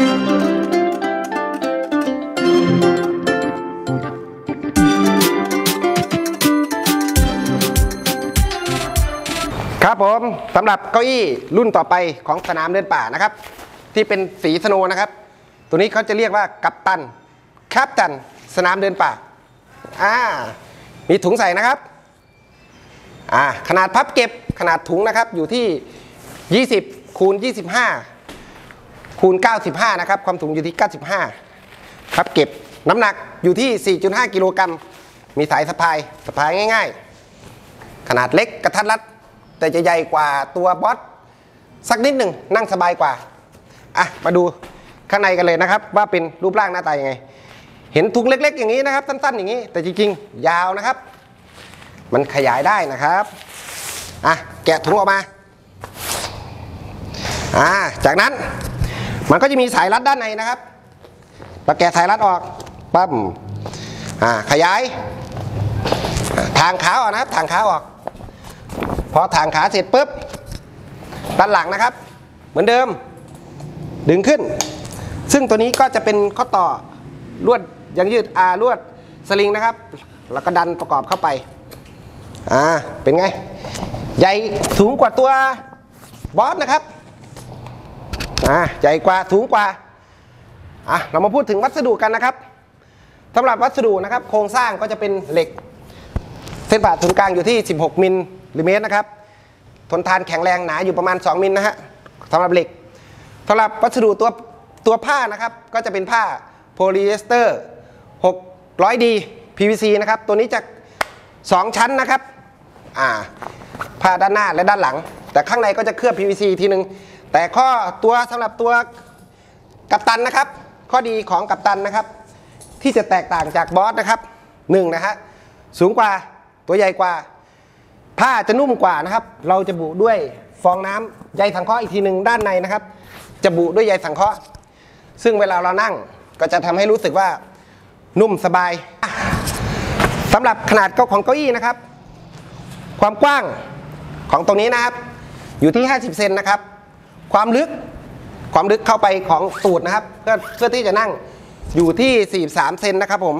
ครับผมสำหรับเก้าอี้รุ่นต่อไปของสนามเดินป่านะครับ ที่เป็นสีสโนนะครับ ตัวนี้เขาจะเรียกว่ากัปตันแคปตันสนามเดินป่าอ่ามีถุงใส่นะครับอ่าขนาดพับเก็บขนาดถุงนะครับอยู่ที่ 20คูณ25 คูณ 95 นะครับ ความถุงอยู่ที่ 95พับ เก็บน้ำหนักอยู่ที่ 4.5 กิโลกรัม มีสายสะพาย สะพายง่าย ๆ ขนาดเล็กกระทัดรัด แต่จะใหญ่กว่าตัวบอสสักนิดหนึ่งนั่งสบายกว่า อะ มาดูข้างในกันเลยนะครับ ว่าเป็นรูปร่างหน้าตายังไง เห็นถุงเล็ก ๆ อย่างนี้นะครับ สั้น ๆ อย่างนี้ แต่จริง ๆ ยาวนะครับ มันขยายได้นะครับ อะ แกะถุงออกมา อ่า จากนั้น มันก็จะมีสายรัดด้านในนะครับเราแกะสายรัดออกปั๊มอ่าขยาย ทางขาออกนะครับทางขาออก พอทางขาเสร็จปุ๊บด้านหลังนะครับ เหมือนเดิม ดึงขึ้น ซึ่งตัวนี้ก็จะเป็นข้อต่อลวดยางยืดอาลวดสลิงนะครับ แล้วก็ดันประกอบเข้าไปอ่าเป็นไง ใหญ่สูงกว่าตัวบอสนะครับ อ่าใหญ่กว่าสูงกว่าอะเรามาพูดถึงวัสดุกันนะครับสำหรับวัสดุนะครับ โครงสร้างก็จะเป็นเหล็ก เส้นผ่าศูนย์กลางอยู่ที่ 16 มิลลิเมตรนะครับ ทนทานแข็งแรงหนาอยู่ประมาณ 2 มิลนะฮะสำหรับเหล็กสำหรับวัสดุตัวตัวผ้านะครับ ก็จะเป็นผ้าโพลีเอสเตอร์ 600D PVC นะครับ ตัวนี้จะ 2 ชั้นนะครับ อ่า ผ้าด้านหน้าและด้านหลัง แต่ข้างในก็จะเคลือบ PVC ทีหนึ่ง แต่ข้อตัวสำหรับตัวกัปตันนะครับ ข้อดีของกัปตันนะครับ ที่จะแตกต่างจาก Boss นะครับหนึ่งนะฮะสูงกว่าตัวใหญ่กว่า ผ้าจะนุ่มกว่านะครับ เราจะบุด้วยฟองน้ำใยสังเคราะห์อีกทีหนึ่งด้านในนะครับ จะบุด้วยใยสังเคราะห์ซึ่งเวลาเรานั่งก็จะทำให้รู้สึกว่านุ่มสบายสำหรับขนาดของเก้าอี้นะครับ ความกว้างของตรงนี้นะครับ อยู่ที่ 50 เซนนะครับ ความลึกความลึกเข้าไปของตูดนะครับเพื่อเพื่อที่จะนั่งอยู่ที่ 43 เซนนะครับผม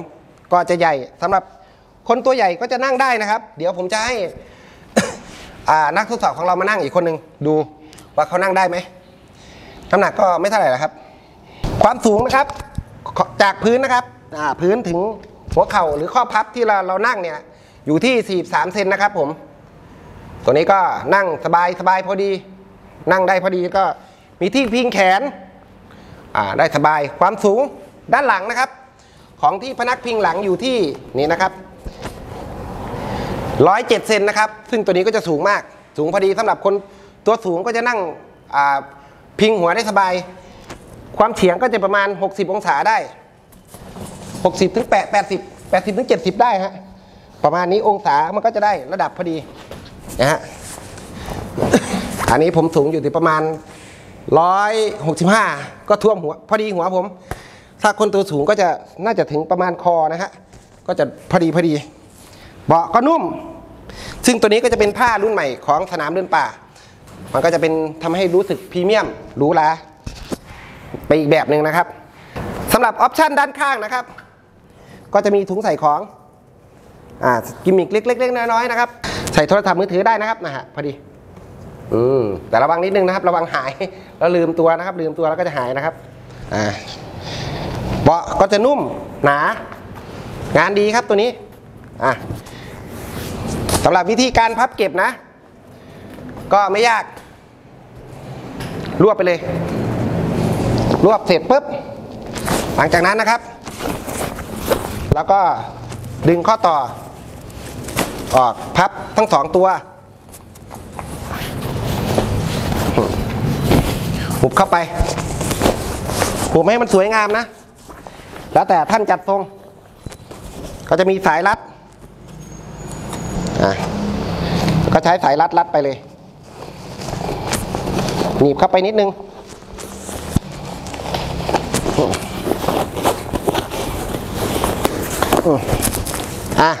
ก็จะใหญ่สำหรับคนตัวใหญ่ก็จะนั่งได้นะครับ เดี๋ยวผมจะให้นักทดสอบของเรามานั่งอีกคนหนึ่งดูว่าเขานั่งได้ไหมน้ำหนักก็ไม่เท่าไหร่ละครับ ความสูงนะครับจากพื้นนะครับพื้นถึงหัวเข่าหรือข้อพับที่เราเรานั่งเนี่ยอยู่ที่ 43 เซนนะครับผม ตัวนี้ก็นั่งสบายสบายพอดี นั่งได้พอดีก็มีที่พิงแขนได้สบายความสูงด้านหลังนะครับ ของที่พนักพิงหลังอยู่ที่นี่นะครับร้อยเจ็ดเซนนะครับ ซึ่งตัวนี้ก็จะสูงมาก สูงพอดีสำหรับคนตัวสูงก็จะนั่งพิงหัวได้สบาย ความเฉียงก็จะประมาณ 60 องศาได้ 60ถึง8 80 80ถึง70 ได้ฮะประมาณนี้องศามันก็จะได้ระดับพอดีนะฮะ อันนี้ผมสูงอยู่ที่ประมาณ 165 ก็ท่วมหัว พอดีหัวผม ถ้าคนตัวสูงก็จะน่าจะถึงประมาณคอนะฮะ ก็จะพอดีพอดี เบาะก็นุ่ม ซึ่งตัวนี้ก็จะเป็นผ้ารุ่นใหม่ของสนามเดินป่า มันก็จะเป็นทำให้รู้สึกพรีเมียมหรูหราไปอีกแบบหนึ่งนะครับสำหรับออปชันด้านข้างนะครับ ก็จะมีถุงใส่ของอ่ากิมมิกเล็กๆน้อยๆนะครับ ใส่โทรศัพท์มือถือได้นะครับนะฮะพอดี อืมแต่ระวังนิดนึงนะครับ ระวังหายแล้วลืมตัวนะครับ ลืมตัวแล้วก็จะหายนะครับอ่าเบาะก็จะนุ่มหนา งานดีครับตัวนี้อะสำหรับวิธีการพับเก็บนะ ก็ไม่ยาก รวบไปเลย รวบเสร็จปุ๊บ หลังจากนั้นนะครับ แล้วก็ดึงข้อต่อ ออกพับทั้งสองตัว บเข้าไปหุบให้มันสวยงามนะ แล้วแต่ท่านจัดทรง ก็จะมีสายรัดอะก็ใช้สายรัดรัดไปเลย หนีบเข้าไปนิดนึง อะ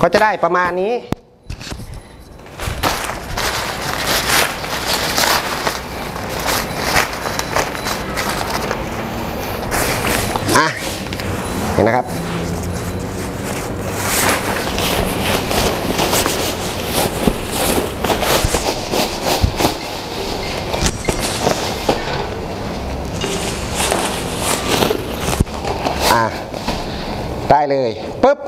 ก็จะได้ประมาณนี้ อ เห็นนะครับอะได้เลยปุ๊บ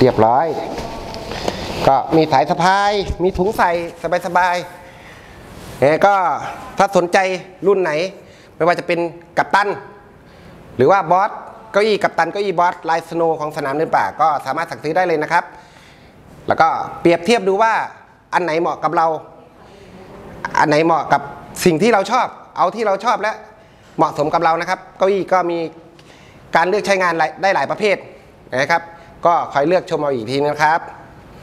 เรียบร้อย ก็มีสายสะพาย มีถุงใส่สบายๆเนี่ย ก็ถ้าสนใจรุ่นไหน ไม่ว่าจะเป็นกัปตัน หรือว่าบอสเก้าอี้กัปตันเก้าอี้บอสลายสโนของสนามเดินป่าก็สามารถสั่งซื้อได้เลยนะครับ แล้วก็เปรียบเทียบดูว่าอันไหนเหมาะกับเรา อันไหนเหมาะกับสิ่งที่เราชอบ เอาที่เราชอบและเหมาะสมกับเรานะครับ เก้าอี้ก็มีการเลือกใช้งานได้หลายประเภทนะครับ ก็คอยเลือกชมเอาอีกทีนะครับ